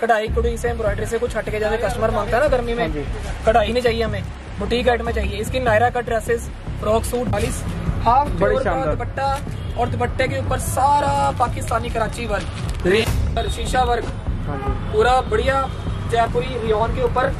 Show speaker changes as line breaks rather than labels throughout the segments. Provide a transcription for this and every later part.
कढ़ाई कुड़ी से एम्ब्रॉयडरी से कुछ हटके जैसे कस्टमर माँगता है ना गर्मी में कढ़ाई नहीं चाहिए हमें बुटीक आइट में चाहिए। इसकी नायरा का ड्रेसेस फ्रॉक सूट चालीस हाफ़
बड़ी शानदार।
दुपट्टा और दुपट्टे के ऊपर सारा पाकिस्तानी कराची वर्क। शीशा वर्क।
हाँ
पूरा बढ़िया जयपुरी रियोन के ऊपर।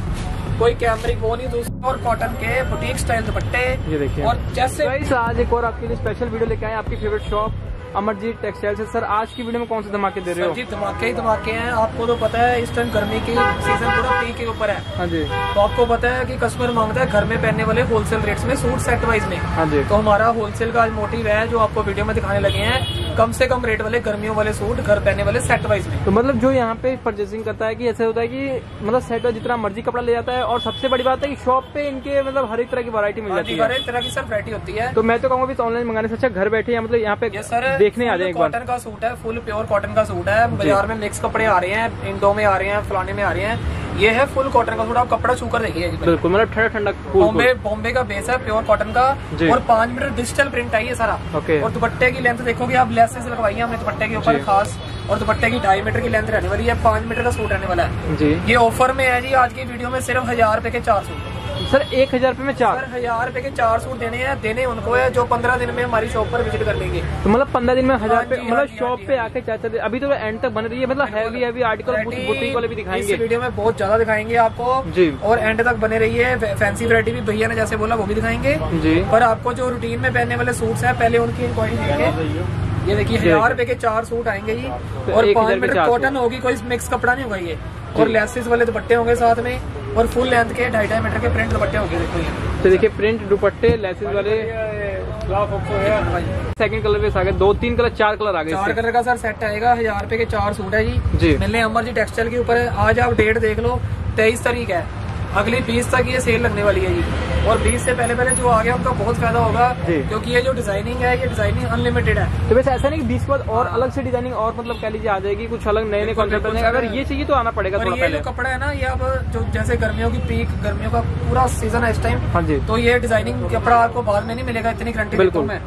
कोई कैमरिक वो नहीं दूसरा और कॉटन के बुटीक स्टाइल दुपट्टे।
ये देखिए।
और जैसे
आज एक और आपके लिए स्पेशल वीडियो लेके आए आपकी फेवरेट शॉप अमरजीत टेक्सटाइल से। सर आज की वीडियो में कौन से धमाके दे रहे हो?
जी धमाके ही धमाके हैं। आपको तो पता है इस टाइम गर्मी की सीज़न पूरा पी के ऊपर है।
हाँ जी।
तो आपको पता है कि कस्टमर माँगता है घर में पहनने वाले होलसेल रेट्स में सूट सेट वाइज में।
हाँ जी।
तो हमारा होलसेल का आज मोटिव है जो आपको वीडियो में दिखाने लगे हैं। कम से कम रेट वाले गर्मियों वाले सूट घर पहने वाले सेट वाइज में।
तो मतलब जो यहाँ पे परचेसिंग करता है कि ऐसे होता है कि मतलब सेट वाइज जितना मर्ज़ी कपड़ा ले जाता है और सबसे बड़ी बात है कि शॉप पे इनके मतलब हर एक तरह की वरायटी मिल
हाँ
जाती है।
हर एक तरह की सर वरायटी होती है।
तो मैं तो कहूँगा भी ऑनलाइन मंगाने से अच्छा घर बैठे या मतलब यहाँ पे
सर
देखने आ जाए
कॉटन का सूट है फुल प्योर कॉटन का सूट है। बाज़ार में मिक्स कपड़े आ रहे हैं इंडो में आ रहे हैं फलाने में आ रहे हैं। ये है फुल कॉटन का सूट आप कपड़ा छूकर देखिए
बिल्कुल मतलब ठंडा ठंडा
बॉम्बे बॉम्बे का बेस है प्योर कॉटन का और पाँच मीटर डिजिटल प्रिंट आई है सारा।
ओके
और दुपट्टे की लेंथ देखोगे आप लेसेस लगवाई है हमने दुपट्टे के ऊपर खास और दुपट्टे की ढाई मीटर की लेंथ रहने वाली है पाँच मीटर का सूट रहने वाला है।
जी।
ये ऑफ़र में है जी आज की वीडियो में सिर्फ़ हज़ार रुपए के चार सूट
सर एक हज़ार रुपए में चार।
सर हज़ार रुपए के चार सूट देने हैं देने उनको है जो पंद्रह दिन में हमारी शॉप पर विज़िट कर लेंगे।
तो मतलब पंद्रह दिन में हज़ार
हाँ
रुपए
हाँ
मतलब शॉप पे
हाँ
आके चार चार अभी तो एंड तक बन रही है मतलब हैवी हैवी आर्टिकल बुटीक वाले भी
इस
दिखाएँगे।
वीडियो में बहुत ज़्यादा दिखाएँगे आपको।
जी।
और एंड तक बने रही है फैंसी वरायटी भी भैया ने जैसे बोला वो भी दिखाएँगे।
जी।
पर आपको जो रूटीन में पहनने वाले सूट है पहले उनकी इंक्वायरी ये देखिए हज़ार रुपए के चार सूट आएँगे जी
तो
और पाँच
हज़ार
मीटर कॉटन होगी कोई मिक्स कपड़ा नहीं होगा ये। और लेसिस वाले दुपट्टे होंगे साथ में। और फुल लेंथ के ढाई ढाई मीटर के प्रिंट दुपट्टे होंगे देखो ये।
तो देखिए प्रिंट दुपट्टे लेसेस वाले। सेकंड कलर पे आ दो तीन कलर चार कलर आ गए
चार कलर का सर सेट आएगा हज़ार रुपए के चार सूट है जी।
जी।
मिलने अमर जी टेक्सटाइल के ऊपर। आज आप डेट देख लो तेईस तारीख है। अगली बीस तक ये सेल लगने वाली है जी। और बीस से पहले पहले जो आ गया उनका बहुत फ़ायदा होगा क्योंकि ये जो डिज़ाइनिंग है ये डिज़ाइनिंग अनलिमिटेड है।
तो वैसे ऐसा नहीं बीस के बाद और अलग से डिज़ाइनिंग और मतलब कह लीजिए आ जाएगी कुछ अलग नए नए कॉन्सेप्ट अगर ये चाहिए तो आना पड़ेगा थोड़ा
ये जो कपड़ा है ना ये अब जो जैसे गर्मियों की पीक गर्मियों का पूरा सीज़न है इस टाइम
हाँ जी।
तो ये डिज़ाइनिंग कपड़ा आपको बाद में नहीं मिलेगा इतनी गारंटी
बिल्कुल।
मैं।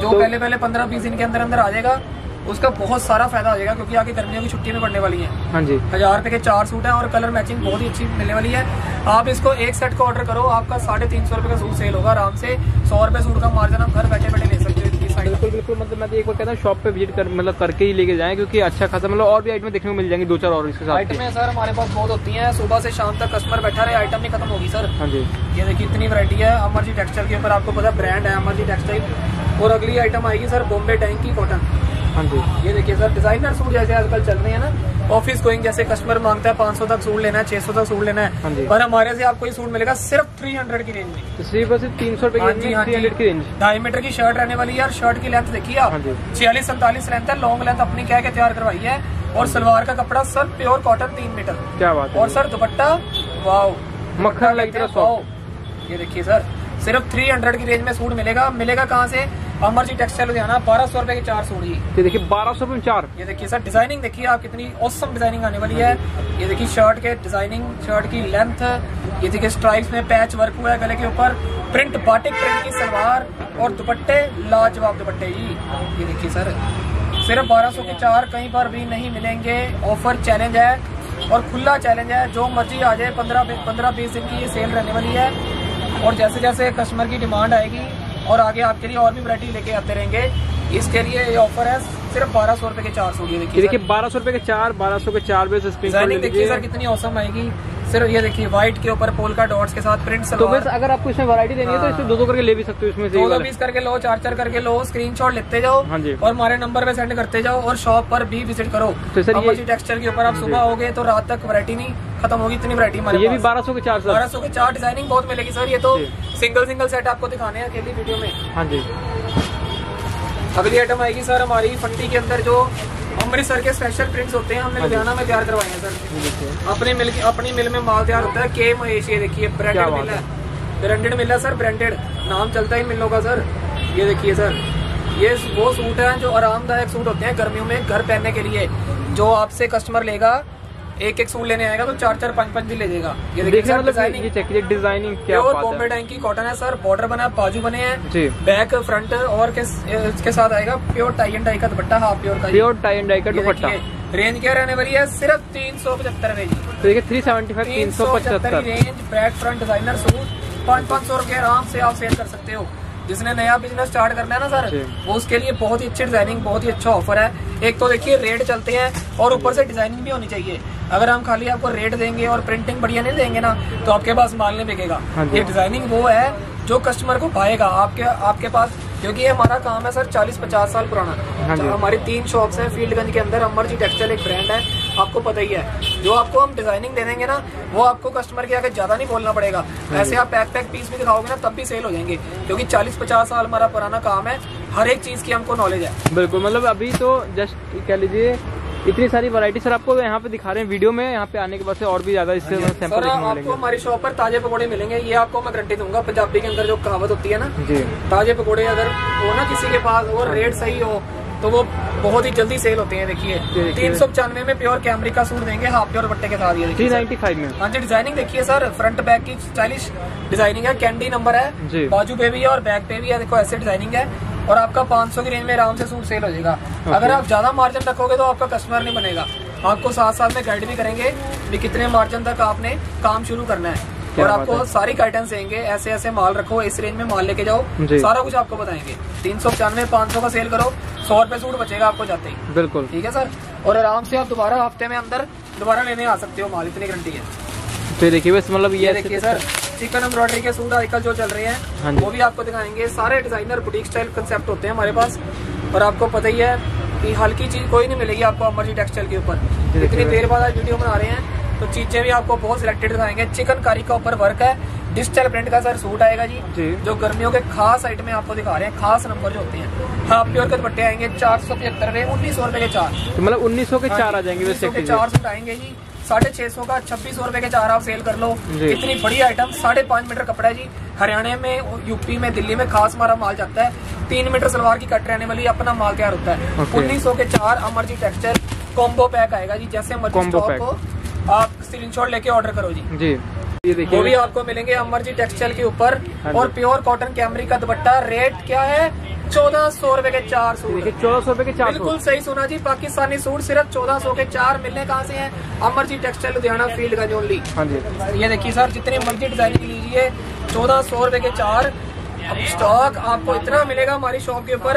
जो
तो-
पहले पहले पंद्रह बीस दिन के अंदर अंदर आ जाएगा उसका बहुत सारा फ़ायदा हो जाएगा क्योंकि आगे गर्मियों की छुट्टी में पड़ने वाली है।
हाँ जी।
हज़ार रुपए के चार सूट है और कलर मैचिंग बहुत ही अच्छी मिलने वाली है। आप इसको एक सेट का ऑर्डर करो आपका साढ़े तीन सौ रुपए का सूट सेल होगा आराम से। सौ रुपए सूट का मार्जिन आप घर बैठे बैठे ले सकते हो
बिल्कुल बिल्कुल मतलब मैं तो एक बार कहता हूँ शॉप पे विज़िट कर मतलब करके ही लेके जाएँ क्योंकि अच्छा खासा मतलब और भी आइटम देखने को मिल जाएँगे दो चार और इसके साथ
आइटमें सर हमारे पास बहुत होती हैं। सुबह से शाम तक कस्टमर बैठा रहे आइटम नहीं खत्म होगी सर
हाँ जी।
ये देखिए इतनी वैरायटी है। अमर जी टेक्सटाइल के ऊपर आपको पता ब्रांड है अमर जी टेक्सटाइल और अगली आइटम आएगी सर बॉम्बे टैंक की कॉटन
हाँ जी।
ये देखिए सर डिज़ाइनर सूट जैसे आजकल चल रहे हैं ना ऑफ़िस गोइंग जैसे कस्टमर माँगता है 500 तक सूट लेना है 600 तक सूट लेना
हाँ। जी।
है पर हमारे से आपको ये सूट मिलेगा सिर्फ़ 300 की रेंज में।
तो सिर्फ़ सिर्फ़ तीन सौ रुपए
हाँ
की
जी, हाँ
थ्री हंड्रेड रेंज
ढाई मीटर की शर्ट रहने वाली है और शर्ट की लेंथ देखिए आप।
हाँ
छियालीस सैंतालीस लेंथ है लॉन्ग लेंथ अपनी कह के तैयार करवाई है। और सलवार का कपड़ा सर प्योर कॉटन तीन मीटर।
क्या बात
और सर दुपट्टा वाओ
मक्खन लगी
ये देखिए सर सिर्फ़ 300 की रेंज में सूट मिलेगा। मिलेगा कहाँ से? अमर जी टेक्सटाइल लुधियाना बारह सौ रुपए के चार सूट जी
ये देखिए बारह सौ रुपए में चार।
ये देखिए सर डिज़ाइनिंग देखिए आप कितनी औसम डिज़ाइनिंग आने वाली है। ये देखिए शर्ट के डिज़ाइनिंग शर्ट की लेंथ ये देखिए स्ट्राइप्स में पैच वर्क हुआ है गले के ऊपर। प्रिंट बाटिक प्रिंट की सलवार और दुपट्टे लाजवाब दुपट्टे जी। ये देखिए सर सिर्फ़ बारह सौ के चार कहीं पर भी नहीं मिलेंगे। ऑफ़र चैलेंज है और खुला चैलेंज है। जो मर्ज़ी आ जाए पंद्रह पंद्रह बीस दिन की ये सेल रहने वाली है। और जैसे जैसे कस्टमर की डिमांड आएगी और आगे आपके लिए और भी वरायटी लेके आते रहेंगे। इसके लिए ये ऑफ़र है सिर्फ़ बारह सौ रुपए के चार
सौ
देखिए
देखिए बारह सौ रुपए के चार बारह सौ के चार बेस
देखिए सर कितनी औसम आएगी। सिर्फ़ ये देखिए व्हाइट के ऊपर पोल का डॉट्स के साथ प्रिंट
तो बस अगर आपको इसमें वैरायटी देनी है तो इसमें दो दो करके ले भी सकते हो इसमें से
दो दो पीस करके लो चार चार करके लो स्क्रीनशॉट लेते जाओ
हाँ जी।
और हमारे नंबर पे सेंड करते जाओ और शॉप पर भी विज़िट करो।
तो सर ये-
टेक्सचर के ऊपर आप सुबह हो गए तो रात तक वरायटी नहीं खत्म होगी इतनी वरायटी
तो
हमारे
ये भी बारह सौ के चार
बारह सौ के चार डिज़ाइनिंग बहुत मिलेगी सर। ये तो सिंगल सिंगल सेट आपको दिखाने हैं अकेली वीडियो में।
हाँ जी।
अगली आइटम आएगी सर हमारी फंटी के अंदर जो अमृतसर के स्पेशल प्रिंट्स होते हैं हमने
हाँ
लुधियाना में तैयार करवाए हैं सर अपनी मिल अपनी मिल में माल तैयार होता है के महेश ये देखिए ब्रांडेड मिल है। ब्रांडेड मिल है सर ब्रांडेड नाम चलता है इन मिलों का सर ये देखिए सर ये वो सूट है जो आरामदायक सूट होते हैं गर्मियों में घर पहनने के लिए जो आपसे कस्टमर लेगा एक एक सूट लेने आएगा तो चार चार पाँच पाँच भी ले जाएगा। ये देखिए
मतलब
डिज़ाइनिंग
ये चेक डिज़ाइनिंग क्या
प्योर बॉम्बे टैंक की कॉटन है सर बॉर्डर बना है बाजू बने हैं।
जी।
बैक फ्रंट और के इसके साथ आएगा प्योर टाई एंड टाई का दुपट्टा हाफ़ प्योर का
प्योर टाई एंड डाई का दुपट्टा।
रेंज क्या रहने वाली है? सिर्फ़ तीन सौ पचहत्तर में
तो देखिए थ्री सेवेंटी फाइव तीन सौ पचहत्तर।
रेंज ब्रैड फ्रंट डिज़ाइनर सूट पाँच पाँच सौ रुपए आराम से आप सेल कर सकते हो। जिसने नया बिज़नेस स्टार्ट करना है ना सर वो उसके लिए बहुत ही अच्छी डिज़ाइनिंग बहुत ही अच्छा ऑफ़र है। एक तो देखिए रेट चलते हैं और ऊपर से डिज़ाइनिंग भी होनी चाहिए। अगर हम खाली आपको रेट देंगे और प्रिंटिंग बढ़िया नहीं देंगे ना तो आपके पास माल नहीं बिकेगा।
हाँ
ये डिज़ाइनिंग वो है जो कस्टमर को पाएगा आपके आपके पास क्योंकि ये हमारा काम है सर 40-50 साल पुराना।
हाँ
हमारी तीन शॉप्स हैं फील्डगंज के अंदर अमर जी टेक्सटाइल एक ब्रांड है आपको पता ही है। जो आपको हम डिज़ाइनिंग दे देंगे ना वो आपको कस्टमर के आगे ज़्यादा नहीं बोलना पड़ेगा।
हाँ
ऐसे आप पैक पैक पीस भी दिखाओगे ना तब भी सेल हो जाएँगे। क्योंकि 40-50 साल हमारा पुराना काम है हर एक चीज़ की हमको नॉलेज है।
बिल्कुल मतलब अभी तो जस्ट कह लीजिए इतनी सारी वैरायटी सर आपको यहाँ पे दिखा रहे हैं वीडियो में यहाँ पे आने के बाद से और भी ज़्यादा इससे सैंपल
सर आपको हमारी शॉप पर ताजे पकौड़े मिलेंगे ये आपको मैं गारंटी दूँगा पंजाबी के अंदर जो कहावत होती है ना
जी।
ताजे पकौड़े अगर हो ना किसी के पास और रेट सही हो तो वो बहुत ही जल्दी सेल होते हैं देखिए। तीन सौ पचानवे में प्योर कैमरिक का सूट देंगे हाफ़ प्योर बट्टे के साथ ये
थ्री। नाइन्टी फाइव में।
हाँ जी डिज़ाइनिंग देखिए सर फ्रंट बैक की स्टाइलिश डिज़ाइनिंग है कैंडी नंबर है बाजू पे भी है और बैक पे भी है देखो ऐसे डिज़ाइनिंग है। और आपका 500 की रेंज में आराम से सूट सेल हो जाएगा। अगर आप ज़्यादा मार्जिन रखोगे तो आपका कस्टमर नहीं बनेगा। आपको साथ साथ में गाइड भी करेंगे कि कितने मार्जिन तक आपने काम शुरू करना है। और आपको
है।
सारी गाइडेंस देंगे ऐसे ऐसे माल रखो इस रेंज में माल लेके जाओ सारा कुछ आपको बताएँगे। तीन सौ पचानवे पाँच सौ का सेल करो सौ रुपए सूट बचेगा आपको जाते ही।
बिल्कुल।
ठीक है सर और आराम से आप दोबारा हफ़्ते में अंदर दोबारा लेने आ सकते हो माल इतनी गारंटी है।
तो देखिए बस मतलब ये
देखिए सर चिकन एम्ब्रॉयडरी के सूट आजकल जो चल रहे
हाँ
हैं। वो भी आपको दिखाएँगे। सारे डिज़ाइनर बुटीक स्टाइल कंसेप्ट होते हैं हमारे पास। और आपको पता ही है कि हल्की चीज़ कोई नहीं मिलेगी आपको अमरजी टेक्सटाइल के ऊपर। इतनी देर बाद आज वीडियो बना रहे हैं तो चीज़ें भी आपको बहुत सिलेक्टेड दिखाएँगे। चिकन कारी का ऊपर वर्क है। डिजिटल प्रिंट का सर सूट आएगा जी।
जी।
जो गर्मियों के खास आइटम में आपको दिखा रहे हैं खास नंबर जो होते हैं। हाफ़ प्योर के दुपट्टे आएँगे चार सौ पचहत्तर रुपए उन्नीस सौ रुपए के चार।
मतलब उन्नीस सौ के चार आ
हाँ,
जाएँगे वैसे
1900 के चार सूट आएँगे जी। साढ़े छह सौ का छब्बीस सौ रुपए के चार आप सेल कर लो। इतनी बड़ी आइटम साढ़े पाँच मीटर कपड़ा है जी। हरियाणा में यूपी में दिल्ली में खास हमारा माल जाता है। तीन मीटर सलवार की कट रहने वाली अपना माल तैयार होता है। उन्नीस सौ के चार अमरजी टेक्सटाइल कॉम्बो पैक आएगा जी जैसे मर्ज़ी स्टॉक। हो आप स्क्रीन लेके ऑर्डर करो जी।
जी। ये
वो भी आपको मिलेंगे अमरजी टेक्सटाइल के ऊपर।
हाँ
और प्योर कॉटन कैमरी का दुपट्टा रेट क्या है? चौदह सौ रुपए के चार सूट।
चौदह सौ रूपए के चार
बिल्कुल सही सुना जी पाकिस्तानी सूट सिर्फ़ चौदह सौ के चार मिलने कहाँ से हैं? अमरजी टेक्सटाइल लुधियाना फ़ील्ड का जोनली
हाँ जी।
ये देखिए सर जितने मर्ज़ी डिज़ाइनिंग लीजिए चौदह सौ रुपए के चार। अब स्टॉक आपको इतना मिलेगा हमारी शॉप के ऊपर।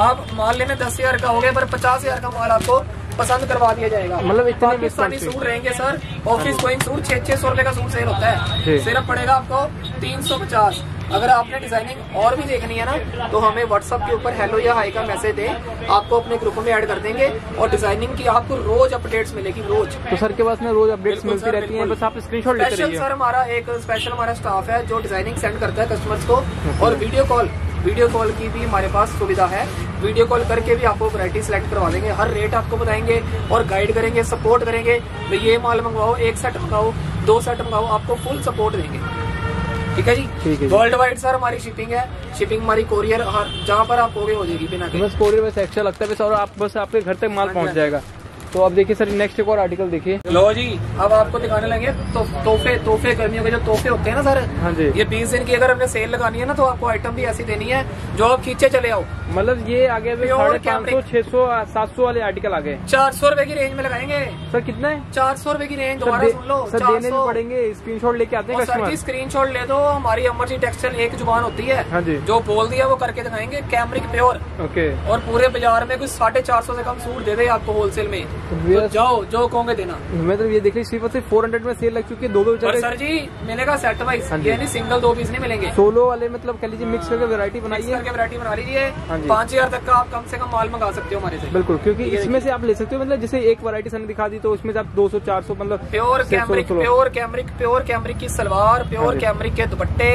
आप माल लेने दस हज़ार का हो गया पर पचास हज़ार का माल आपको पसंद करवा दिया जाएगा।
मतलब इतने
पाकिस्तानी सूट रहेंगे सर। ऑफ़िस गोइंग सूट छह छह सौ रुपए का सूट सेल होता है। सिर्फ़ पड़ेगा आपको तीन सौ पचास। अगर आपने डिज़ाइनिंग और भी देखनी है ना तो हमें व्हाट्सअप के ऊपर हेलो या हाई का मैसेज दें। आपको अपने ग्रुप में ऐड कर देंगे और डिज़ाइनिंग की आपको रोज अपडेट्स मिलेगी रोज।
तो सर के पास में रोज अपडेट्स मिलती
सर,
रहती हैं बस आप स्क्रीनशॉट लेते रहिए।
सर हमारा एक स्पेशल हमारा स्टाफ है जो डिज़ाइनिंग सेंड करता है कस्टमर्स को। और वीडियो कॉल वीडियो कॉल की भी हमारे पास सुविधा है। वीडियो कॉल करके भी आपको वैरायटी सेलेक्ट करवा देंगे। हर रेट आपको बताएँगे और गाइड करेंगे सपोर्ट करेंगे। भाई ये माल मंगवाओ एक सेट मंगाओ दो सेट मंगाओ आपको फुल सपोर्ट देंगे। ठीक है जी। वर्ल्ड वाइड सर हमारी शिपिंग है। शिपिंग हमारी कोरियर हर जहाँ पर आप हो गए हो जाएगी बिना
बस कोरियर बस एक्स्ट्रा लगता है बस और आप बस आपके घर तक माल
हाँ
पहुँच
हाँ
जाएगा। तो अब देखिए सर नेक्स्ट एक और आर्टिकल देखिए।
लो जी अब आपको दिखाने लगे तो तोहफे तोहफे गर्मियों के जो तोहफे होते हैं ना सर
हाँ जी।
ये बीस दिन की अगर हमने सेल लगानी है ना तो आपको आइटम भी ऐसी देनी है जो आप खींचे चले आओ।
मतलब ये
आगे
साढ़े पाँच सौ छह सौ सात सौ वाले आर्टिकल आ गए।
चार सौ रुपए की रेंज में लगाएँगे।
सर कितना है?
चार सौ रुपए की रेंज दोबारा सुन लो
सर
चार
देने भी
सौ।
पड़ेंगे स्क्रीनशॉट लेके आते हैं
सर जी
कस्टमर
ले दो हमारी अमरजी टेक्सटाइल एक ज़ुबान होती है।
हाँ जी।
जो बोल दिया वो करके दिखाएँगे कैमरिक प्योर
ओके
और पूरे बाज़ार में कुछ साढ़े चार सौ से कम सूट दे दे आपको होलसेल में। तो
भैया-
जाओ जो कहोगे देना।
मैं तो ये देख ली सिर्फ़ सिर्फ़ फोर हंड्रेड में सेल लग चुकी है दो दो
और सर जी मिलेगा सेट वाइज
हाँ जी।
ये नहीं सिंगल दो पीस नहीं मिलेंगे।
सोलो वाले मतलब कह लीजिए मिक्स करके वैरायटी
करके वैरायटी बना लीजिए।
हाँ।
पाँच हज़ार तक का आप कम से कम माल मंगा सकते हो हमारे से।
बिल्कुल क्योंकि इसमें से आप ले सकते हो मतलब जैसे एक वैरायटी सर दिखा दी तो उसमें से आप 200 400 मतलब
pure
600
cambric pure cambric pure cambric की सलवार
हाँ
प्योर
जी।
कैमरिक के दुपट्टे।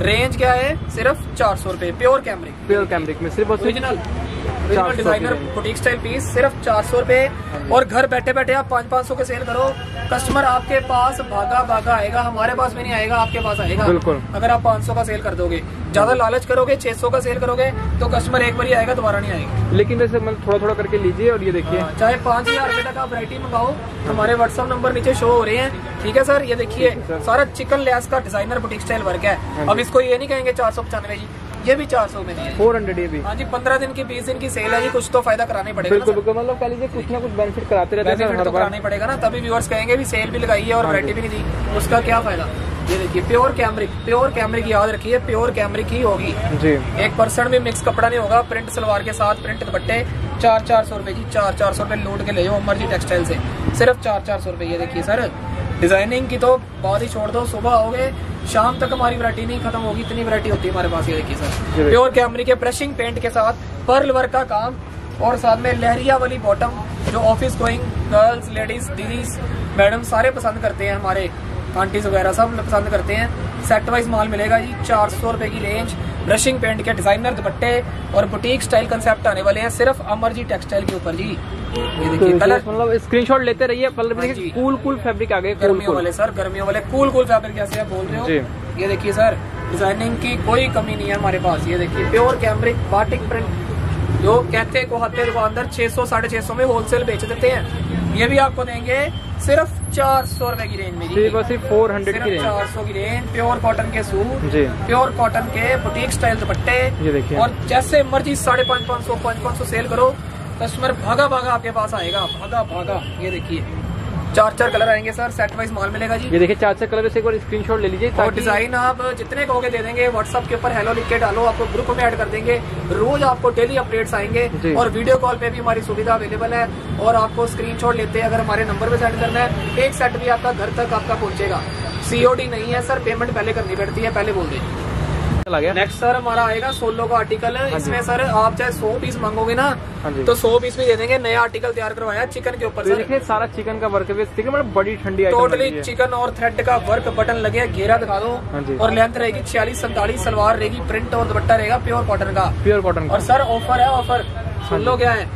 रेंज क्या है? सिर्फ़ चार सौ रूपए प्योर कैमरिक
प्योर कैमरिक में सिर्फ़
original
400
original designer boutique style piece सिर्फ़ चार सौ रूपए। और घर बैठे बैठे आप पाँच पाँच सौ के सेल करो। कस्टमर आपके पास भागा भागा आएगा हमारे पास भी नहीं आएगा आपके पास आएगा।
बिल्कुल।
अगर आप पाँच सौ का सेल कर दोगे ज़्यादा लालच करोगे छह सौ का सेल करोगे तो कस्टमर एक बार ही आएगा दोबारा नहीं आएगा।
लेकिन वैसे मतलब थोड़ा थोड़ा करके लीजिए और ये देखिए।
हाँ, चाहे पाँच हज़ार रुपए तक आप वरायटी मंगाओ हमारे व्हाट्सअप नंबर नीचे शो हो रहे हैं। ठीक है सर? ये देखिए।
सारा।
चिकन लेस का डिज़ाइनर बुटीक स्टाइल वर्क
हाँ।
है अब इसको ये नहीं कहेंगे चार सौ पचानवे जी। ये भी चार सौ में।
फोर हंड्रेड ये भी।
हाँ जी पंद्रह दिन की बीस दिन की सेल है जी कुछ तो फ़ायदा कराना पड़ेगा
बिल्कुल बिल्कुल। मतलब कह लीजिए कुछ ना कुछ बेनिफिट कराते रहते हैं
तो कराना पड़ेगा ना तभी व्यूअर्स कहेंगे भी सेल भी लगाई है और
हाँ
वैरायटी भी नहीं। दी उसका क्या फ़ायदा? ये देखिए प्योर कैमरिक प्योर कैमरिक याद रखिए प्योर कैमरिक ही होगी।
जी।
एक परसेंट भी मिक्स कपड़ा नहीं होगा प्रिंट सलवार के साथ प्रिंट दुपट्टे चार चार सौ रुपए की चार चार सौ रुपए लोड के ले जाओ जी टेक्सटाइल से। सिर्फ़ चार चार सौ रुपए ये देखिए सर। डिज़ाइनिंग की तो बहुत ही छोड़ दो सुबह आओगे शाम तक हमारी वरायटी नहीं खत्म होगी इतनी वरायटी होती है हमारे पास ये देखिए सर। प्योर कैमरी के ब्रशिंग पेंट के साथ पर्ल वर्क का काम और साथ में लहरिया वाली बॉटम जो ऑफ़िस गोइंग गर्ल्स लेडीज़ दीदीज मैडम सारे पसंद करते हैं हमारे आंटीज वगैरह सब पसंद करते हैं। सेट वाइज माल मिलेगा जी चार सौ रुपए की रेंज ब्रशिंग पेंट के डिज़ाइनर दुपट्टे और बुटीक स्टाइल कंसेप्ट आने वाले हैं सिर्फ़ अमर जी टेक्सटाइल के ऊपर जी। ये
तो
देखिए
इसे
कलर
मतलब स्क्रीनशॉट लेते रहिए कलर भी कूल कूल फैब्रिक आ गए
गर्मियों वाले सर गर्मियों वाले कूल कूल फैब्रिक जैसे आप बोल रहे हो। ये देखिए सर डिज़ाइनिंग की कोई कमी नहीं है हमारे पास। ये देखिए प्योर कैमरिक बाटिक प्रिंट जो कहते को हत्या दुकानदार छह सौ साढ़े छह सौ में होलसेल बेच देते हैं। ये भी आपको देंगे सिर्फ़ चार सौ रूपए की रेंज में
सिर्फ़ सिर्फ़ फोर हंड्रेड की रेंज
चार सौ की रेंज प्योर कॉटन के सूट
जी।
प्योर कॉटन के बुटीक स्टाइल दुपट्टे।
ये देखिए।
और जैसे मर्ज़ी साढ़े पाँच पाँच सौ पाँच पाँच सौ सेल करो कस्टमर भागा भागा आपके पास आएगा भागा भागा ये देखिए। चार चार कलर आएँगे सर सेट वाइज माल मिलेगा जी।
ये देखिए चार चार कलर से एक बार स्क्रीनशॉट ले लीजिए
और डिज़ाइन आप जितने कहोगे दे देंगे व्हाट्सअप के ऊपर हेलो लिख के डालो आपको ग्रुप में ऐड कर देंगे। रोज आपको डेली अपडेट्स आएँगे और वीडियो कॉल पे भी हमारी सुविधा अवेलेबल है और आपको स्क्रीनशॉट लेते हैं अगर हमारे नंबर पे सेंड करना है एक सेट भी आपका घर तक आपका पहुंचेगा। सीओडी नहीं है सर पेमेंट पहले करनी पड़ती है पहले बोल दें।
चला गया।
नेक्स्ट सर हमारा आएगा सोलो का आर्टिकल
जी।
इसमें सर आप चाहे सौ पीस मांगोगे ना
हाँ
तो सौ पीस भी दे देंगे। नया आर्टिकल तैयार करवाया चिकन के ऊपर
तो देखिए सारा चिकन का वर्क है। देखिए मतलब बड़ी ठंडी
टोटली चिकन और थ्रेड का वर्क बटन लगे घेरा दिखा
हाँ
दो और लेंथ रहेगी छियालीस सैतालीस सलवार रहेगी। प्रिंट और दुपट्टा रहेगा प्योर कॉटन का।
प्योर कॉटन
और सर ऑफ़र है ऑफ़र
हाँ
सुन लो क्या है।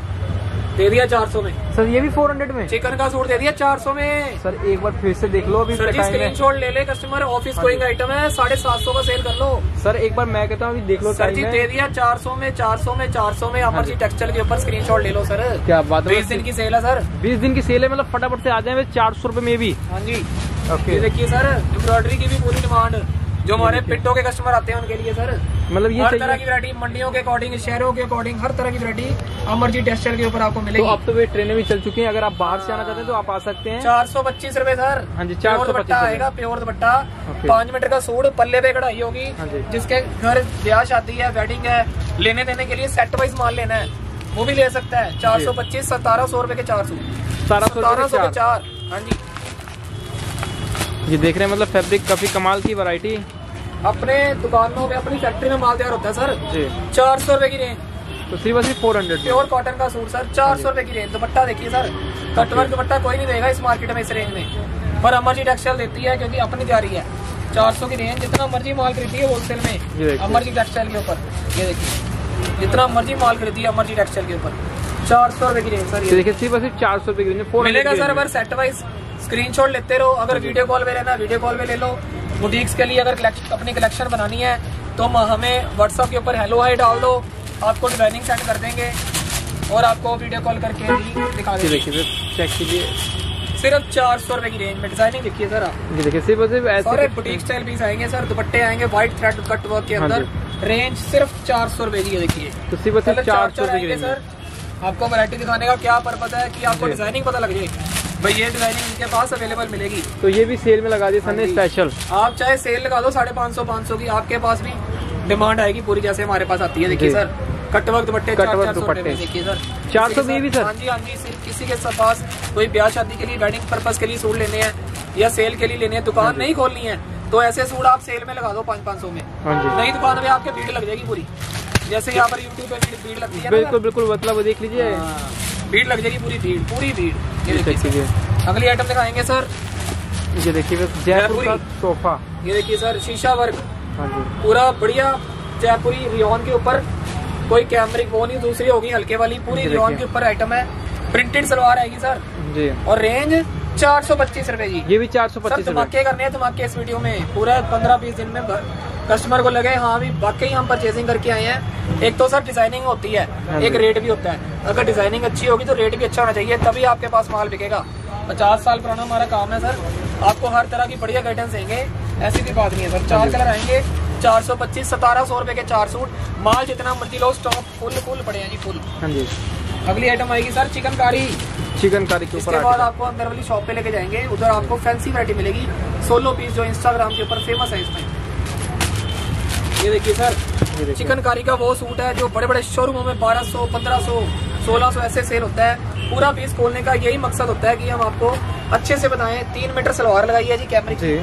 दे दिया चार सौ में।
सर ये भी फोर हंड्रेड में?
चिकन का सूट दे दिया चार सौ में।
सर एक बार फिर से देख लो अभी
सर जी
टाइम है।
स्क्रीन ले ले कस्टमर ऑफ़िस
हाँ
गोइंग आइटम है साढ़े सात सौ का सेल कर लो।
सर एक बार मैं कहता हूँ अभी देख लो
सर जी दे दिया चार सौ में चार सौ में चार सौ में
हाँ
अमर
जी।
टेक्सटाइल के ऊपर स्क्रीन शॉट ले लो सर।
क्या बात है
बीस दिन की सेल है सर।
बीस दिन की सेल है मतलब फटाफट से आ जाए चार सौ रुपए में भी।
हाँ जी।
ओके
देखिए सर एम्ब्रॉयडरी की भी पूरी डिमांड जो हमारे पिट्टो के कस्टमर आते हैं उनके लिए सर।
मतलब ये
हर तरह की वैरायटी मंडियों के अकॉर्डिंग शहरों के अकॉर्डिंग हर तरह की वैरायटी अमर जी टेक्सटाइल के ऊपर आपको मिलेगी।
तो अब तो वे ट्रेनें भी चल चुकी हैं। अगर आप बाहर से आना चाहते हैं तो आप आ सकते हैं।
चार सौ पच्चीस रूपए सर।
हाँ जी, 425
दुपट्टा
रुपए।
आएगा प्योर दुपट्टा। पाँच मीटर का सूट पल्ले पे कढ़ाई होगी
हाँ
जिसके घर ब्याह शादी है वेडिंग है लेने देने के लिए सेट वाइज माल लेना है। वो भी ले सकता है। चार सौ पच्चीस सतारह सौ रुपये के चार
सौ
सतारह सौ के
चार।
चार। हाँ जी।
ये देख रहे हैं मतलब फैब्रिक काफ़ी कमाल की वैरायटी
अपने दुकानों में अपनी फैक्ट्री में माल तैयार होता है सर।
जी।
चार सौ रुपये की रेंज
तो सिर्फ़ और सिर्फ़ फोर हंड्रेड
प्योर कॉटन का सूट सर चार सौ रुपये की रेंज दुपट्टा देखिए सर। कटवर्क दुपट्टा कोई नहीं देगा इस मार्केट में इस रेंज में। पर अमर जी टेक्सटाइल देती है क्योंकि अपनी तैयारी है। चार सौ की रेंज जितना मर्ज़ी माल खरीदी है होलसेल में
देखिए।
अमर जी टेक्सटाइल के ऊपर। ये देखिए। जितना मर्ज़ी माल खरीदी है अमर जी टेक्सटाइल के ऊपर। चार सौ रुपए की रेंज सर
ये देखिए सिर्फ़ और सिर्फ़ चार सौ रुपए की रेंज
मिलेगा सर अगर सेट वाइज स्क्रीनशॉट लेते रहो। अगर वीडियो कॉल पे लेना वीडियो कॉल पे ले लो। बुटीक्स के लिए अगर collection- अपनी कलेक्शन बनानी है तो हम व्हाट्सअप के ऊपर हेलो हाई डाल दो। आपको डिज़ाइनिंग सेंड कर देंगे और आपको वीडियो कॉल करके भी दिखा देंगे।
चेक कीजिए।
सिर्फ़ चार सौ रुपए की रेंज में डिज़ाइनिंग देखिए सर आप
देखिए सिर्फ़ सिर्फ़
सारे
ऐसे
बुटीक स्टाइल पीस आएँगे सर दुपट्टे आएँगे व्हाइट थ्रेड कट वर्क के
हाँ
अंदर रेंज सिर्फ़ चार सौ रुपए की है देखिए।
तो सिर्फ़
कलर
चार सौ रुपए की
सर आपको वैरायटी दिखाने का क्या पर्पज है कि आपको डिज़ाइनिंग पता लग जाए? भाई ये डिज़ाइनिंग इनके पास अवेलेबल मिलेगी।
तो ये भी सेल में लगा दिया सर ने
हाँ
स्पेशल
आप चाहे सेल लगा दो साढ़े पाँच सौ पाँच सौ की आपके पास भी डिमांड आएगी पूरी जैसे हमारे पास आती है। देखिए सर कटवर्क दुपट्टे
कट
चार
वर्क
चार सौ रुपए में
दुपट्टे।
देखिए सर।
400
किसी के
में भी सर?
हाँ जी हाँ जी सिर्फ़ किसी के पास कोई ब्याह शादी के लिए वेडिंग पर्पज के लिए सूट लेने हैं या सेल के लिए लेने हैं दुकान नहीं खोलनी है तो ऐसे सूट आप सेल में लगा दो पाँच पाँच सौ में।
हाँ
नई दुकान में आपके भीड़ लग जाएगी पूरी। जैसे यहाँ पर यूट्यूब पे भीड़- लगती है
बिल्कुल बिल्कुल मतलब देख लीजिए।
हाँ, भीड़ लग जाएगी पूरी भीड़ पूरी भीड़। ये देखिए। सर। अगली आइटम दिखाएँगे सर
ये देखिए जयपुर का सोफा।
ये देखिए सर शीशा वर्क।
हाँ
पूरा बढ़िया जयपुरी रियोन के ऊपर। कोई कैमरिक वो नहीं दूसरी होगी हल्के वाली। पूरी
ये
रियोन के ऊपर आइटम है। प्रिंटेड सलवार आएगी सर
जी।
और रेंज चार सौ पच्चीस रूपए जी
ये भी चार सौ पच्चीस
धमाके करने हैं धमाके इस वीडियो में। पूरा पंद्रह बीस दिन में कस्टमर को लगे हाँ भी वाकई हम परचेसिंग करके आए हैं। एक तो सर डिज़ाइनिंग होती है
हाँ
एक रेट भी होता है। अगर डिज़ाइनिंग अच्छी होगी तो रेट भी अच्छा होना चाहिए तभी आपके पास माल बिकेगा। पचास साल पुराना हमारा काम है सर। आपको हर तरह की बढ़िया गाइडेंस देंगे ऐसी भी बात नहीं है सर। चार कलर आएँगे चार सौ पच्चीस सतारह सौ रुपए के चार सूट। माल जितना मर्ज़ी लो स्टॉक फुल फुल पड़े हैं जी फुल
हाँ जी।
अगली आइटम आएगी सर चिकन कारी
चिकन कारी के
इसके
ऊपर
बाद आपको अंदर वाली शॉप पे लेके जाएँगे उधर आपको फैंसी वैरायटी मिलेगी। सोलो पीस जो इंस्टाग्राम के ऊपर फ़ेमस है इसमें। ये देखिए सर
ये देखिए।
चिकन कारी का वो सूट है जो बड़े बड़े शोरूमों में 1200 1500 1600 ऐसे सेल होता है। पूरा पीस खोलने का यही मकसद होता है कि हम आपको अच्छे से बताएँ तीन मीटर सलवार लगाई है जी कैमरे की।
जी।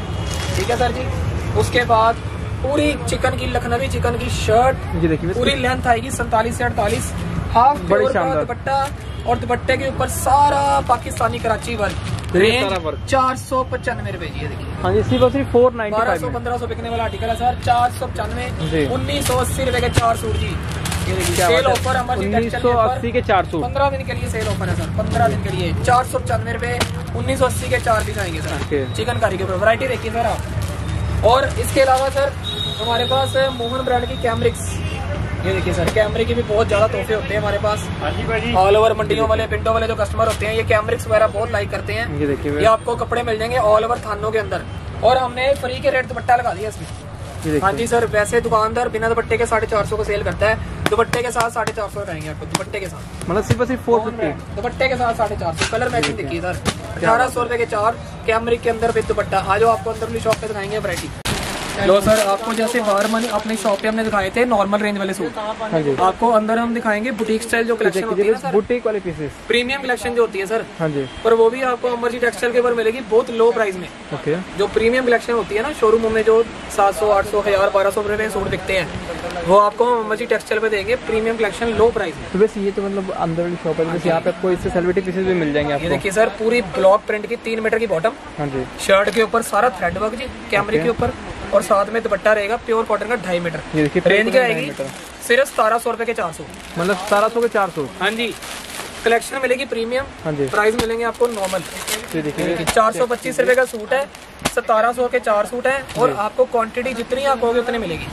ठीक है सर जी? उसके बाद पूरी चिकन की लखनवी चिकन की शर्ट
ये देखिए
पूरी लेंथ आएगी सैतालीस से अड़तालीस। हाफ़
बड़ी।
दुपट्टा और दुपट्टे के ऊपर सारा पाकिस्तानी कराची वर्क।
वर्क।
चार सौ पचानवे रुपए जी देखिए।
हाँ जी सिर्फ़ और सिर्फ़ फोर नाइन्टी
बारह सौ पंद्रह सौ बिकने वाला आर्टिकल है सर चार सौ पचानवे उन्नीस सौ अस्सी रुपए के चार सूट जी। ये देखिए सेल ऑफ़र
उन्नीस सौ अस्सी के चार सूट।
पंद्रह दिन के लिए सेल ऑफ़र है सर पंद्रह दिन के लिए। चार सौ पचानवे रुपए उन्नीस सौ अस्सी के चार पीस आएँगे सर। चिकन कारी के ऊपर वरायटी देखिए सर आप। और इसके अलावा सर हमारे पास मोहन ब्रांड की कैमरिक्स ये देखिए सर कैमरे के भी बहुत ज़्यादा तोहफे होते हैं हमारे पास। ऑल ओवर मंडियों वाले पिंडों वाले जो कस्टमर होते हैं ये कैमरिक्स वगैरह बहुत लाइक करते हैं।
ये देखिए
ये आपको कपड़े मिल जाएँगे ऑल ओवर थानों के अंदर। और हमने फ्री के रेट दुपट्टा लगा दिया इसमें। हाँ जी सर वैसे दुकानदार बिना दुपट्टे के साढ़े चार सौ का सेल करता है। दुपट्टे के साथ साढ़े चार सौ रहेंगे आपको दुपट्टे के साथ।
मतलब सिर्फ़ सिर्फ़ फोर फिफ्टी
दुपट्टे के साथ साढ़े चार सौ। कलर मैचिंग देखिए सर। अठारह सौ रुपए के चार कैमरे के अंदर विद दुपट्टा। आज आपको अंदर शॉप पे दिखाएँगे वैरायटी लो सर आपको जैसे बाहर मन अपने शॉप पे हमने दिखाए थे नॉर्मल रेंज वाले सूट
हाँ जी।
आपको अंदर हम दिखाएँगे बुटीक स्टाइल जो कलेक्शन होती है
बुटीक वाले पीसेस
प्रीमियम कलेक्शन जो होती है सर।
हाँ जी।
पर वो भी आपको अमरजी टेक्सटाइल के ऊपर मिलेगी बहुत लो प्राइस में।
ओके।
जो प्रीमियम कलेक्शन होती है ना शोरूम में जो सात सौ आठ सौ हज़ार बारह सौ रुपए सूट बिकते हैं वो आपको अमरजी टेक्सटाइल पे देंगे प्रीमियम कलेक्शन लो प्राइस में।
तो वैसे ये तो मतलब अंदर वाली शॉप है वैसे यहाँ पे आपको इससे सेलिब्रिटी पीसेस भी मिल जाएँगे आपको।
देखिए सर पूरी ब्लॉक प्रिंट की तीन मीटर की बॉटम
हाँ जी।
शर्ट के ऊपर सारा थ्रेड वर्क जी कैमरे के ऊपर। और साथ में दुपट्टा रहेगा प्योर कॉटन का ढाई मीटर। रेंज क्या आएगी? सिर्फ़ सतारह सौ रुपए के चार सौ।
मतलब सतारह सौ के चार सौ।
हाँ जी। कलेक्शन मिलेगी प्रीमियम
हाँ जी।
प्राइस मिलेंगे आपको नॉर्मल चार सौ पच्चीस रुपए का सूट है सतारह सौ के चार सूट है और आपको क्वांटिटी जितनी आप कहोगे उतनी मिलेगी।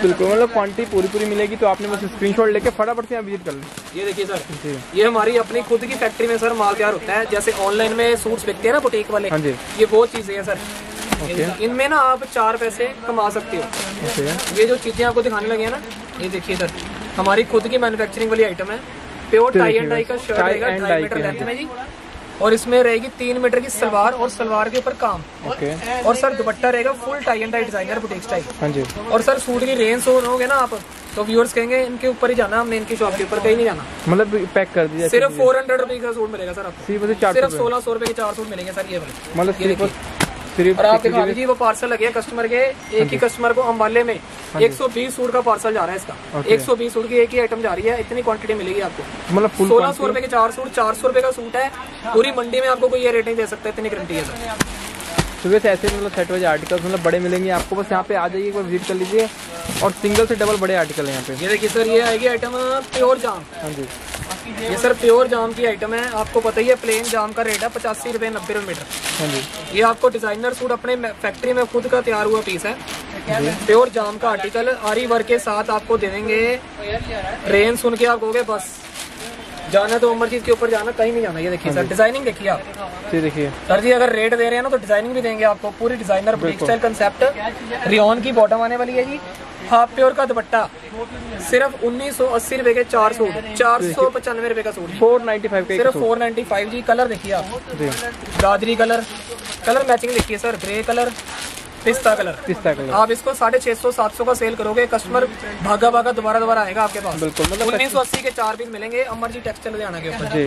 बिल्कुल मतलब क्वांटिटी पूरी पूरी मिलेगी तो आपने बस स्क्रीनशॉट लेके फटाफट से यहाँ विज़िट कर लें।
ये देखिए सर ये हमारी अपनी खुद की फैक्ट्री में सर माल तैयार होता है जैसे ऑनलाइन में सूट्स बिकते हैं ना बुटीक वाले।
हाँ जी।
ये बहुत चीज़ें हैं सर।
ओके।
इनमें ना आप चार पैसे कमा सकते हो।
ओके।
ये जो चीज़ें आपको दिखाने लगे हैं ना ये देखिए सर हमारी खुद की मैन्युफैक्चरिंग वाली आइटम है। प्योर टाई एंड डाई का शर्ट रहेगा ढाई मीटर लेंथ में जी। और इसमें रहेगी तीन मीटर की सलवार और सलवार के ऊपर काम।
ओके।
और सर दुपट्टा रहेगा full tie and dye designer boutique style
हाँ जी।
और सर सूट की रेंज सुनोगे ना आप तो व्यूअर्स कहेंगे इनके ऊपर ही जाना हमने इनकी शॉप के ऊपर कहीं नहीं जाना।
मतलब पैक कर दिया
सिर्फ़ फोर हंड्रेड रुपीज़ का सूट मिलेगा सर आपको।
सिर्फ़
सोलह सौ रुपए के चार सूट मिलेंगे सर ये
मतलब और
आप दिखा दीजिए वो पार्सल लगे कस्टमर के एक ही कस्टमर को अम्बाले में 120 सूट का पार्सल जा रहा है इसका।
ओके।
120 सूट की एक ही आइटम जा रही है इतनी क्वांटिटी मिलेगी आपको।
मतलब
सोलह सौ रुपए के चार सूट चार सौ रुपए का सूट है पूरी मंडी में आपको कोई ये रेट नहीं दे सकता इतनी गारंटी है सर
तो वैसे ऐसे मतलब सेट वाइज आर्टिकल्स मतलब बड़े मिलेंगे आपको बस यहाँ पे आ जाइए एक बार विज़िट कर लीजिए। और सिंगल से डबल बड़े आर्टिकल है यहाँ पे।
ये देखिए सर ये आएगी आइटम प्योर जाम
हाँ जी।
ये सर प्योर जाम की आइटम है। आपको पता ही है प्लेन जाम का रेट है पचासी रुपए नब्बे रुपए मीटर।
हाँ
ये आपको डिज़ाइनर सूट अपने फैक्ट्री में खुद का तैयार हुआ पीस है। प्योर जाम का आर्टिकल आरी वर्क के साथ आपको दे देंगे। रेंज सुन के आप कहोगे बस जाना तो अमरजीत के ऊपर जाना कहीं नहीं जाना। ये देखिए सर डिज़ाइनिंग देखिए आप।
ये देखिए।
सर जी अगर रेट दे रहे हैं ना तो डिज़ाइनिंग भी देंगे आपको। पूरी डिज़ाइनर स्टाइल कंसेप्ट रियोन की बॉटम आने वाली है जी। हाफ़ प्योर का दुपट्टा। सिर्फ़ उन्नीस सौ अस्सी रुपए के चार सूट चार सौ पचानवे रुपए का सूट।
फोर नाइन्टी फाइव
सिर्फ़ फोर नाइन्टी फाइव जी कलर देखिए आप। गादरी कलर कलर मैचिंग देखिए sir grey colour. Pista colour.
Pista colour.
आप इसको साढ़े छह सौ सात सौ का सेल करोगे कस्टमर भागा भागा दोबारा दोबारा आएगा आपके पास।
बिल्कुल मतलब
उन्नीस सौ अस्सी के चार पीस मिलेंगे अमर जी टेक्सटाइल लुधियाना के ऊपर।
जी।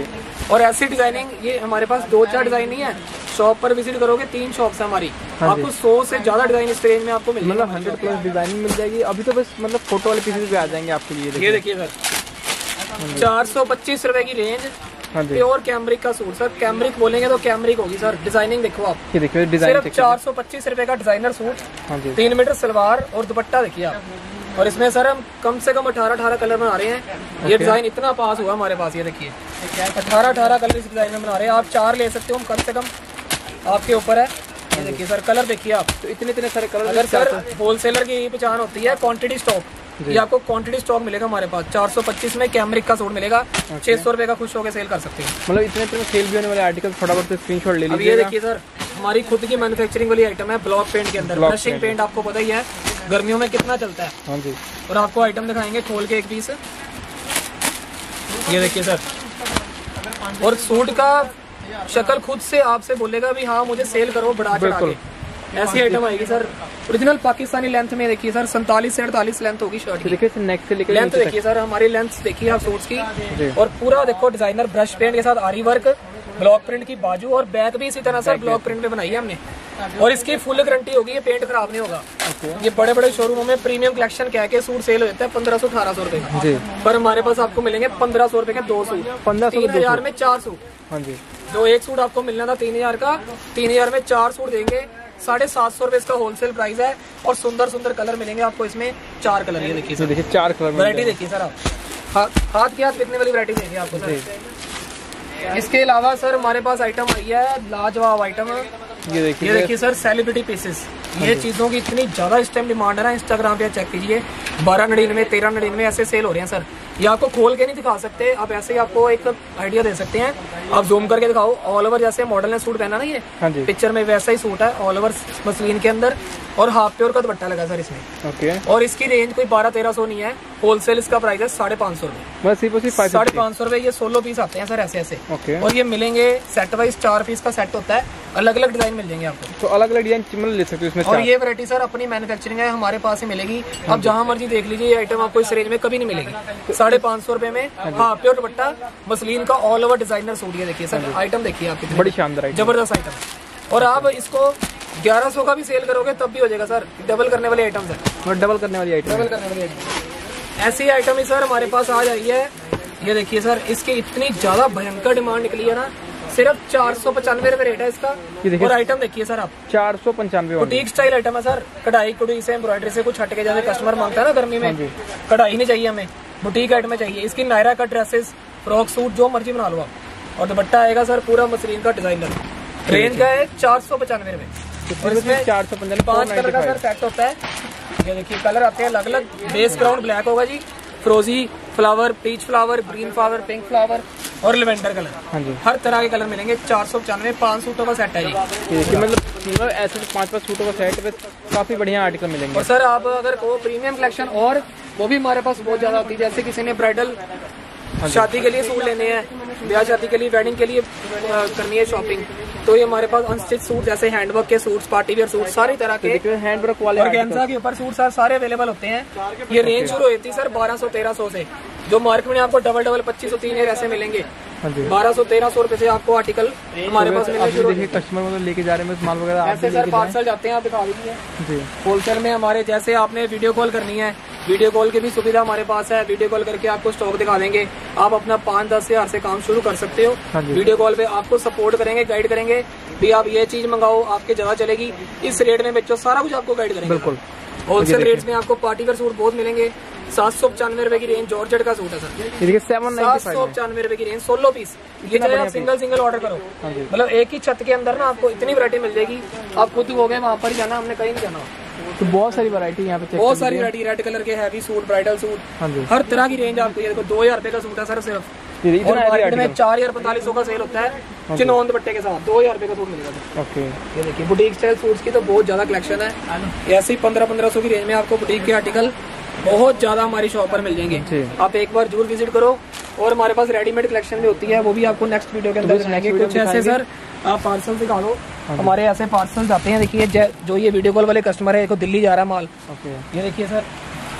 और ऐसी डिज़ाइनिंग ये हमारे पास दो चार डिज़ाइन नहीं है। शॉप पर विज़िट करोगे तीन शॉप है हमारी।
हाँ
आपको सौ से ज़्यादा डिज़ाइन इस रेंज में आपको मिलेगा।
मतलब हंड्रेड प्लस डिज़ाइनिंग मिल जाएगी। अभी तो बस मतलब फ़ोटो वाले पीसेस भी आ जाएँगे आपके लिए
ये
देखिए
सर। चार सौ पच्चीस रुपए की रेंज प्योर कैमरिक का सूट सर। कैमरिक बोलेंगे तो कैमरिक होगी सर। डिज़ाइनिंग देखो आप।
ये देखिए डिज़ाइन
सिर्फ़ चार सौ पच्चीस रुपए का डिज़ाइनर सूट
हाँ
तीन मीटर सलवार और दुपट्टा देखिए आप। और इसमें सर हम कम से कम अठारह अठारह कलर बना रहे हैं। ये डिज़ाइन इतना पास हुआ हमारे पास ये देखिए। अठारह अठारह कलर इस डिज़ाइन में बना रहे हैं। आप चार ले सकते हो हम कम से कम आपके ऊपर है। देखिए सर कलर देखिए आप।
तो इतने इतने सारे कलर
अगर सर होलसेलर की पहचान होती है क्वांटिटी स्टॉक ये आपको क्वांटिटी स्टॉक मिलेगा हमारे पास। 425 में कैमरिक का सूट मिलेगा। छह सौ रुपए का खुश होकर सेल कर सकते हैं।
मतलब इतने इतने सेल भी होने वाले आर्टिकल फटाफट से स्क्रीनशॉट ले
अब ये
लीजिएगा।
देखिए सर हमारी खुद की मैन्युफैक्चरिंग वाली आइटम है ब्लॉक पेंट के अंदर। ब्रशिंग पेंट आपको पता ही है गर्मियों में कितना चलता है।
हाँ जी।
और आपको आइटम दिखाएँगे खोल के एक पीस ये देखिए सर और सूट का शक्ल खुद से आपसे बोलेगा भी हाँ मुझे सेल करो बढ़ा चढ़ा के। ऐसी आइटम आएगी सर ओरिजिनल पाकिस्तानी लेंथ में देखिए सर सैंतालीस से अड़तालीस लेंथ होगी शर्ट की।
देखिए इसे नेक से लेकर
लेंथ देखिए सर हमारी लेंथ देखिए आप सूट्स की। और पूरा देखो डिज़ाइनर ब्रश पेंट के साथ आरी वर्क ब्लॉक प्रिंट की बाजू और बैक भी इसी तरह सर ब्लॉक प्रिंट में बनाई है हमने। और इसकी फुल गारंटी होगी ये पेंट खराब नहीं होगा। ये बड़े बड़े शोरूमों में प्रीमियम कलेक्शन कह के सूट सेल होते है पंद्रह सौ अठारह सौ रुपए पर हमारे पास आपको मिलेंगे पंद्रह सौ रुपए के दो सूट
1500 के
तीन हज़ार में चार सूट
हाँ जी।
जो एक सूट आपको मिलना था तीन हज़ार का तीन हज़ार में चार सूट देंगे। साढ़े सात सौ रुपए इसका होलसेल प्राइस है और सुंदर सुंदर कलर मिलेंगे आपको इसमें चार कलर ये देखिए
देखिए चार कलर
वरायटी देखिए सर आप। हाथ हाथ के हाथ कितने वाली वरायटी देखिए आपको सर इसके अलावा सर हमारे पास आइटम आई है लाजवाब आइटम
ये
ये
देखिए
सर सेलिब्रिटी पीसेस ये चीज़ों की इतनी ज़्यादा इस टाइम डिमांड है ना इंस्टाग्राम पे चेक कीजिए। बारह नड़िनवे तेरह नड़िनवे ऐसे सेल हो रहे हैं सर ये आपको खोल के नहीं दिखा सकते। आप ऐसे ही आपको एक आइडिया दे सकते हैं। आप जूम करके दिखाओ। ऑल ओवर जैसे मॉडल ने सूट पहना ना ये
हाँ जी।
पिक्चर में वैसा ही सूट है ऑल ओवर मसलिन के अंदर। और हाफ़ प्योर का दुपट्टा लगा सर इसमें।
ओके
और इसकी रेंज कोई बारह तेरह सौ नहीं है। होलसेल इसका प्राइस है साढ़े पाँच सौ रुपए। साढ़े पाँच सौ रुपए ये सोलो पीस आते हैं सर ऐसे ऐसे।
ओके
और ये मिलेंगे सेट वाइज चार पीस का सेट होता है। अलग अलग डिज़ाइन मिल जाएँगे आपको।
तो अलग अलग डिज़ाइन ले सकते हो
और ये वैरायटी सर अपनी मैन्युफैक्चरिंग है हमारे पास ही मिलेगी। आप जहाँ मर्ज़ी देख लीजिए ये आइटम आपको इस रेंज में कभी नहीं मिलेगी। साढ़े पाँच सौ रुपए में हाँ प्योर दुपट्टा मसलिन का ऑल ओवर डिज़ाइनर सूट ये देखिए सर आइटम देखिए आप कितनी
बड़ी शानदार आइटम
ज़बरदस्त आइटम और आप इसको 1100 का भी सेल करोगे तब भी हो जाएगा सर डबल करने वाली आइटम सर
डबल करने वाली आइटम
डबल करने वाली आइटम ऐसी आइटम ही सर हमारे पास आ रही है ये देखिए सर इसकी इतनी ज़्यादा भयंकर डिमांड निकली है ना सिर्फ़ चार सौ पचानवे रुपए रेट है इसका। और आइटम देखिए सर आप।
चार सौ पंचानवे
बुटीक स्टाइल आइटम है सर। कढ़ाई कुड़ी से एम्ब्रॉयडरी से कुछ हटके जैसे कस्टमर माँगता है ना गर्मी
हाँ
में कढ़ाई नहीं चाहिए हमें। बुटीक आइटम चाहिए। इसकी नायरा का ड्रेसेस फ्रॉक सूट जो मर्ज़ी बना लो आप। और दुपट्टा आएगा सर पूरा मसलिन का डिज़ाइनर रेंज का है चार सौ पचानवे रुपए।
चार सौ पंचानवे
पाँच कलर का सर सेट होता है। ये देखिए कलर आते हैं अलग अलग बेस ग्राउंड ब्लैक होगा जी। फ्रोजी flower peach flower green flower pink flower और लेवेंडर कलर।
हाँ जी
हर तरह के कलर मिलेंगे चार सौ पचानवे पाँच सूटों का सेट है जी।
ये है मतलब मतलब ऐसे पाँच पाँच सूटों का सेट पे काफ़ी बढ़िया आर्टिकल मिलेंगे
और सर आप अगर कहो प्रीमियम कलेक्शन और वो भी हमारे पास बहुत ज़्यादा होती है। जैसे किसी ने ब्राइडल शादी के लिए सूट लेने हैं ब्याह शादी के लिए वेडिंग के लिए करनी है शॉपिंग तो ये हमारे पास अनस्टिच सूट जैसे हैंडवर्क के सूट पार्टी वेयर सूट सारी तरह के
हैंडवर्क हैंड वाले
के ऊपर सूट सर सारे अवेलेबल होते हैं। ये रेंज शुरू होती है सर बारह सौ तेरह सौ से। जो मार्केट में आपको डबल डबल पच्चीस सौ तीन ऐसे मिलेंगे।
हाँ
बारह सौ तेरह सौ रुपए से आपको आर्टिकल हमारे पास
देखिए कस्टमर मतलब लेके जा रहे हैं माल वगैरह
ऐसे सर पार्सल जाते हैं आप दिखा दीजिए
जी।
होलसेल में हमारे जैसे आपने वीडियो कॉल करनी है वीडियो कॉल की भी सुविधा हमारे पास है वीडियो कॉल करके आपको स्टॉक दिखा देंगे। आप अपना पाँच दस हज़ार से काम शुरू कर सकते हो।
हाँ
वीडियो कॉल पे आपको सपोर्ट करेंगे गाइड करेंगे। भी आप ये चीज़ मंगाओ आपके ज़्यादा चलेगी। इस रेट में बेचो सारा कुछ आपको गाइड करेंगे।
बिल्कुल।
होलसेल रेट में आपको पार्टी वेयर सूट बहुत मिलेंगे। सात सौ पचानवे रुपए की रेंज जॉर्जेट का सूट है सर।
सेवन
सात सौ पचानवे रुपए की रेंज सोलो पीस ये चाहे आप सिंगल सिंगल ऑर्डर करो।
हाँ
मतलब एक ही छत के अंदर ना आपको इतनी वरायटी मिल जाएगी। आप खुद हो गए वहाँ पर ही जाना हमने कहीं नहीं जाना।
तो बहुत सारी वैरायटी यहाँ पे चेक
बहुत सारी वैरायटी रेड कलर के हैवी सूट ब्राइडल सूट
हाँ जी।
हर तरह की रेंज आपको ये देखो दो हज़ार रुपए का सूट है सर सिर्फ़। और मार्केट में चार हज़ार पैंतालीस सौ का सेल होता है चिनौन दुपट्टे के साथ। दो हज़ार रुपए का सूट मिलेगा
ओके
ये देखिए बुटीक स्टाइल सूट्स की तो बहुत ज़्यादा कलेक्शन है। ऐसे ही पंद्रह पंद्रह सौ की रेंज में आपको बुटीक के आर्टिकल बहुत ज़्यादा हमारी शॉप पर मिल जाएँगे। आप एक बार ज़रूर विज़िट करो और हमारे पास रेडीमेड कलेक्शन भी होती है वो भी आपको नेक्स्ट वीडियो के अंदर दिखाएँगे। कुछ ऐसे सर आप पार्सल दिखा दो हमारे ऐसे पार्सल जाते हैं देखिए जो ये वीडियो कॉल वाले कस्टमर है दिल्ली जा रहा है माल। ये देखिए सर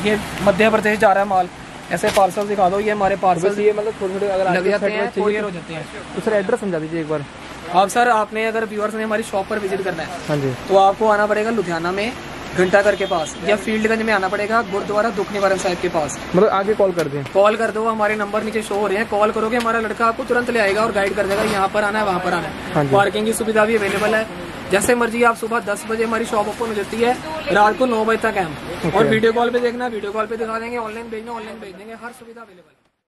ये मध्य प्रदेश जा रहा है माल। ऐसे पार्सल दिखा दो ये हमारे पार्सल
ये मतलब थोड़े थोड़े अगर
लग जाते हैं कोरियर हो जाते हैं।
तो सर एड्रेस समझा दीजिए एक बार।
आप सर आपने अगर व्यूअर्स ने हमारी शॉप पर विज़िट करना है
हाँ जी।
तो आपको आना पड़ेगा लुधियाना में। घंटाघर के पास या फील्डगंज में आना पड़ेगा गुरुद्वारा दुख निवारण साहिब के पास।
मतलब आगे कॉल कर दें।
कॉल कर दो हमारे नंबर नीचे शो हो रहे हैं। कॉल करोगे हमारा लड़का आपको तुरंत ले आएगा और गाइड कर देगा यहाँ पर आना है वहाँ पर आना
हाँ।
है पार्किंग की सुविधा भी अवेलेबल है। जैसे मर्ज़ी आप सुबह दस बजे हमारी शॉप ओपन हो जाती है रात को नौ बजे तक है। और वीडियो कॉल पे देखना वीडियो कॉल पे दिखा देंगे ऑनलाइन भेजना ऑनलाइन भेज देंगे हर सुविधा अवेलेबल है